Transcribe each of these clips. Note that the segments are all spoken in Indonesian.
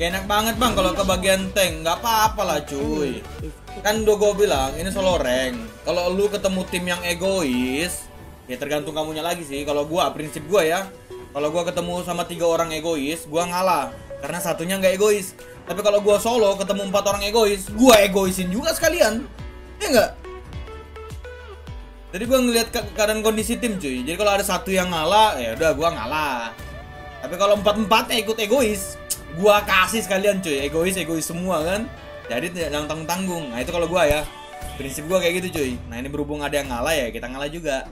Gak enak banget bang kalau ke bagian tank, nggak apa-apa lah cuy. Kan udah gue bilang ini solo rank. Kalau lu ketemu tim yang egois, ya tergantung kamunya lagi sih. Kalau gua prinsip gua ya, kalau gua ketemu sama tiga orang egois, gua ngalah karena satunya nggak egois. Tapi kalau gua solo ketemu empat orang egois, gua egoisin juga sekalian. Ya enggak? Jadi gua ngelihat ke- keadaan kondisi tim cuy. Jadi kalau ada satu yang ngalah, ya udah gua ngalah. Tapi kalau empat empatnya ikut egois, gua kasih sekalian cuy, egois egois semua kan. Jadi tidak tanggung tanggung. Nah itu kalau gua ya, prinsip gua kayak gitu cuy. Nah ini berhubung ada yang ngalah ya kita ngalah juga.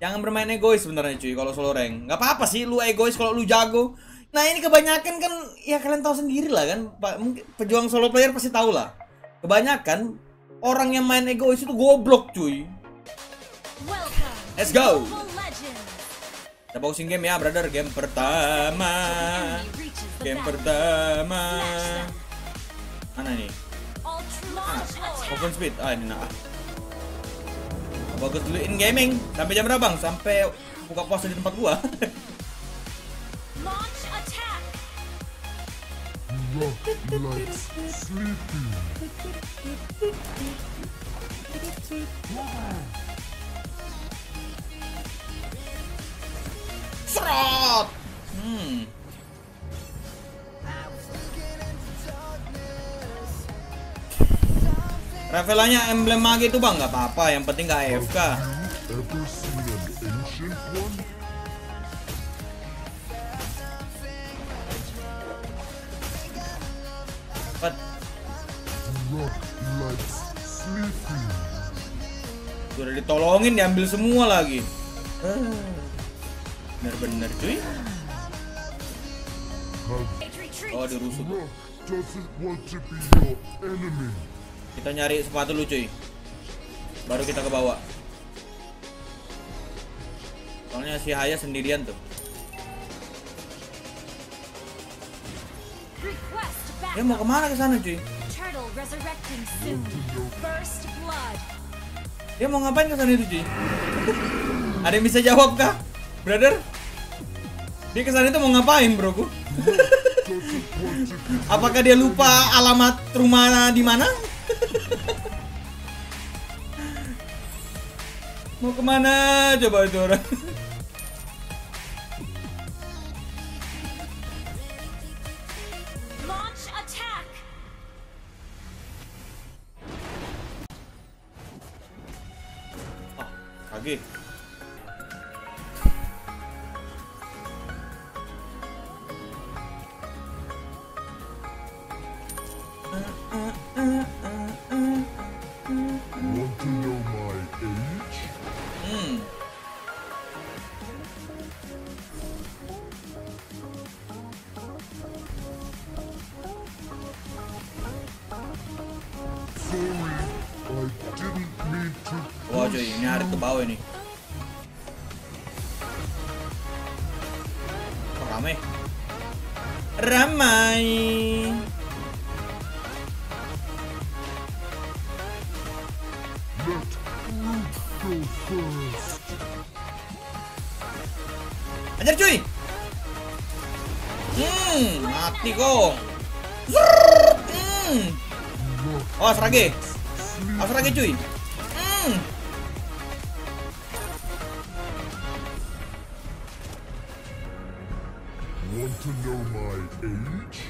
Jangan bermain egois sebenarnya cuy kalau solo rank. Gak apa-apa sih lu egois kalau lu jago. Nah ini kebanyakan kan ya kalian tahu sendiri lah kan. Mungkin pejuang solo player pasti tahu lah. Kebanyakan orang yang main egois itu goblok cuy. Welcome. Let's go. Kita boxing game ya brother. Game pertama. Game pertama. Mana nih? Attack. Open speed. Ah ini nah. Bagus dulu in gaming. Sampai jam berapa bang? Sampai buka puasa di tempat gua. Launch attack. Rock likes sleeping. Serot. Hmm. Ravelanya emblem mage itu bang nggak apa-apa, yang penting nggak AFK. Udah ditolongin diambil semua lagi. Bener-bener cuy. Oh dirusuk. Kita nyari sepatu lu cuy. Baru kita ke bawah. Soalnya si Haya sendirian tuh. Dia mau backup. ke mana ke sana cuy? Dia mau ngapain ke sana itu cuy? Ada yang bisa jawab kah, brother? Dia ke sana itu mau ngapain, broku? Apakah dia lupa alamat rumah di mana? mau ke mana coba itu orang? Launch attack. Ah, lagi. Want Cuy, ini hari ke bawah ini. Ramai. Ramai. Ajar cuy. Hmm, mati kok. Hmm. Oh, serage. Oh, serage cuy. Hmm. Want to know my age?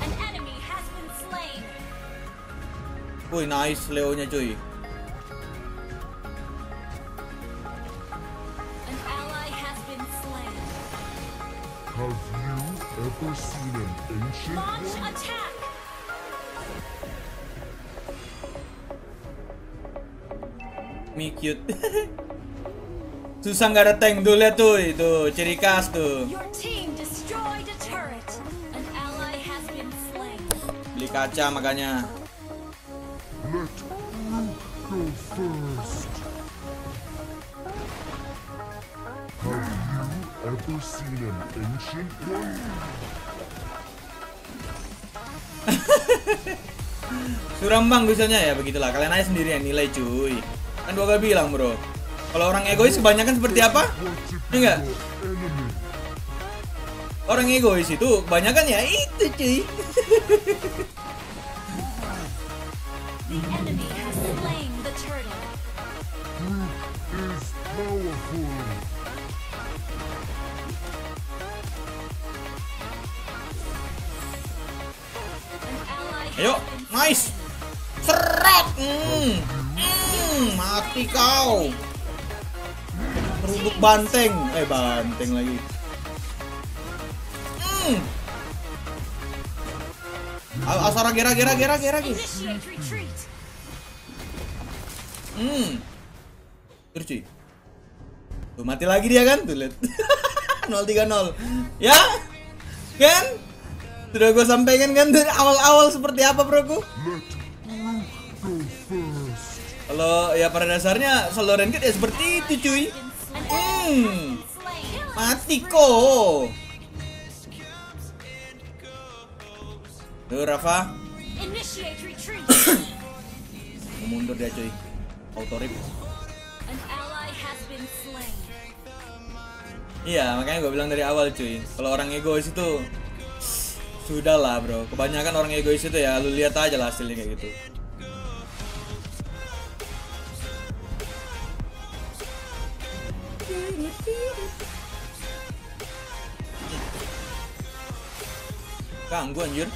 An enemy has been slain. Wih, nice Leonya cuy. Launch attack. Mi cute. Susah nggak ada tank tuh lihat tuh itu ciri khas tuh. Your team destroyed a turret. An ally has been slain. Beli kaca makanya. Have you ever seen an ancient one? Suram bang bisanya ya begitulah. Kalian aja sendiri yang nilai cuy. Kan gua gak bilang bro. Kalau orang egois kebanyakan seperti apa? Worship Iya nggak? your enemy. Orang egois itu kebanyakan ya itu cuy. The enemy has slain the turtle. Brute is powerful. Ayo, nice. Serat. Hmm. Hmm, mati kau. Teruduk banteng. Eh, banteng lagi. Hmm. Asara gera gera gera gera retreat. Hmm. Terus cuy. Tuh mati lagi dia kan? Tuh lihat. 030. Ya? Kan? Sudah gue sampaikan kan dari awal-awal seperti apa broku? Kalau ya pada dasarnya solo ranked ya seperti itu cuy. Hmm. Mati kok. Tuh Rafa, mundur dia cuy. Auto rip. Iya, makanya gue bilang dari awal cuy. Kalau orang egois itu sudah lah bro. Kebanyakan orang egois itu ya lu lihat aja lah hasilnya kayak gitu. Ganggu anjir.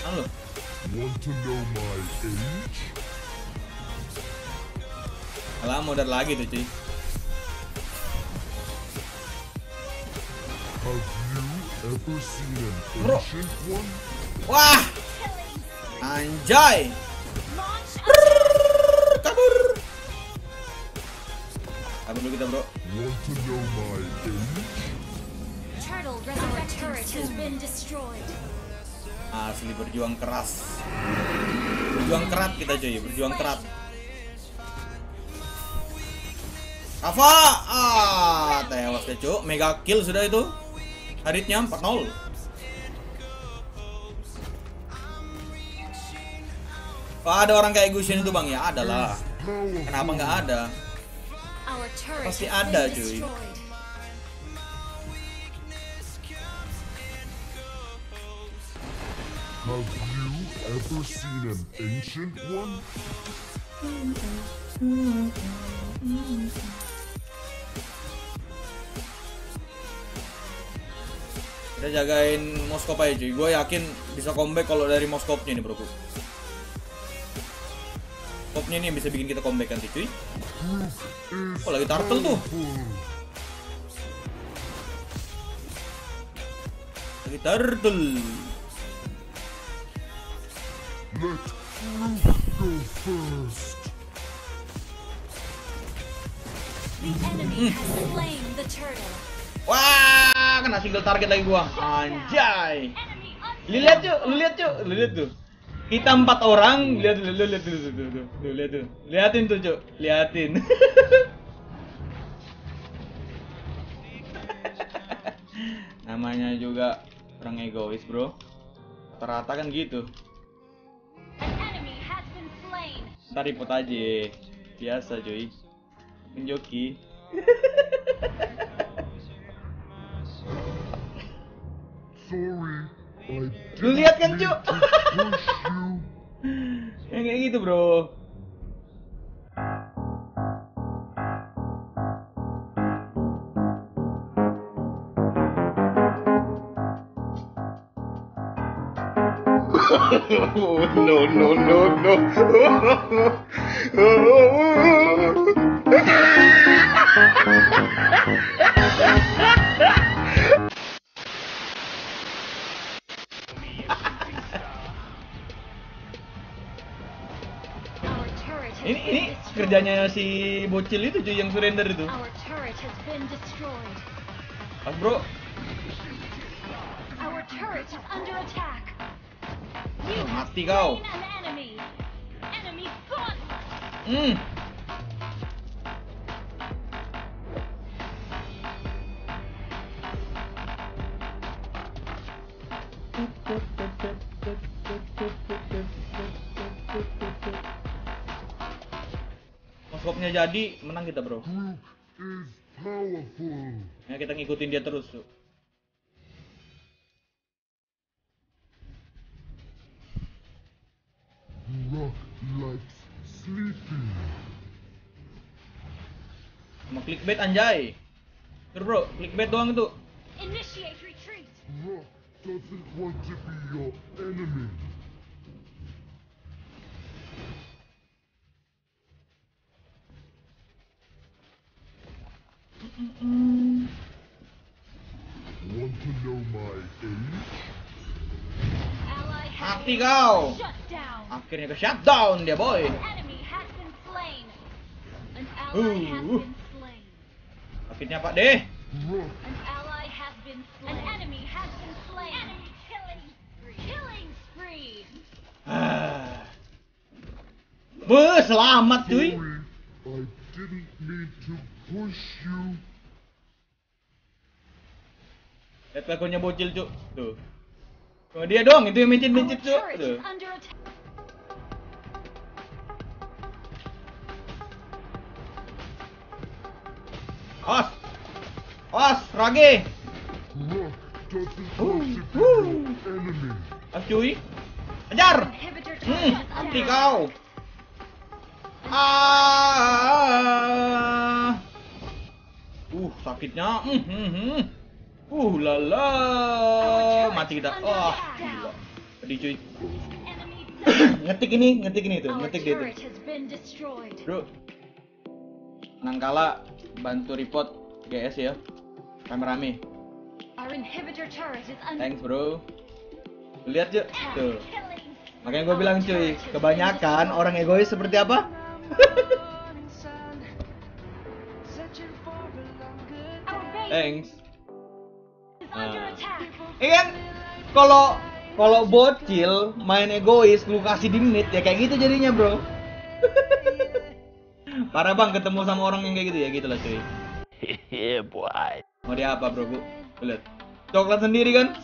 Halo. Want to know my age? Alah modal lagi tuh cuy. Bro. Wah, anjay. Kabur. Kabur dulu kita bro. Asli berjuang keras. Berjuang kerat kita cuy, berjuang kerat. Rafa, ah, tewas deh cuk. Mega kill sudah itu. Haritnya 4-0. Pak ada orang kayak Gusin itu bang ya? Ada lah. Kenapa nggak ada? Pasti ada, cuy. Have you ever seen an ancient one? Kita jagain Moskop aja cuy. Gue yakin bisa comeback kalau dari Moskopnya nih bro. Moskopnya nih yang bisa bikin kita comeback nanti cuy. Oh lagi turtle tuh. Lagi turtle. Let Brute go first. The enemy has slain the turtle. Wah, kena single target lagi gua. Anjay. Lu lihat cuy, lu lihat cuy, lu lihat tuh. Kita empat orang, lihat lu, lihat tuh, tuh, tuh, tuh, lihat tuh. Liatin tuh, cuy. Liatin. Namanya juga orang egois, Bro. Rata kan gitu. Ribut aja. Biasa, cuy. Menjoki. Sorry, Lu lihat kan, Cuk? Yang kayak gitu, Bro. no, no, no, no. Our Ini ini kerjanya si bocil itu cuy yang surrender itu. Pas, Bro. Our turret is under attack. You have mati kau. Hmm. Skopnya jadi menang kita bro ya kita ngikutin dia terus tuh Rock likes sleeping. sama clickbait anjay Tur bro clickbait doang itu Initiate retreat. Rock doesn't want to be your enemy. Want to know my age? Ally has mati been kau akhirnya ke shutdown dia boy An enemy has been slain. An ally Ooh, has ooh. been slain. akhirnya pak deh Rock An ally has been slain. An enemy has been slain. Enemy killing spree. Killing spree. Beuh, selamat cuy. I didn't mean to push you. Lihat lagunya bocil cuk. Tuh. Oh, dia dong itu yang Our micin-micin cuk. Tuh. Os. Os, Rage. Enemy. Os cuy. Ajar. Hmm, mati kau. Ah. Uh, sakitnya. Hmm, hmm, hmm. Uh, lala. Mati kita. Wah, gila. Tadi cuy. Enemy ngetik ini, ngetik ini tuh, ngetik dia tuh. Bro, Nangkala bantu report GS ya, rame-rame. Under Thanks bro. Lihat yuk, tuh. Makanya gue bilang cuy, kebanyakan orang egois seperti apa? Thanks. Iya kan? Kalau kalau bocil main egois lu kasih di menit ya kayak gitu jadinya bro. Parah bang ketemu sama orang yang kayak gitu ya gitu lah cuy. yeah, boy. Mau dia apa bro bu? Lihat. Coklat sendiri kan?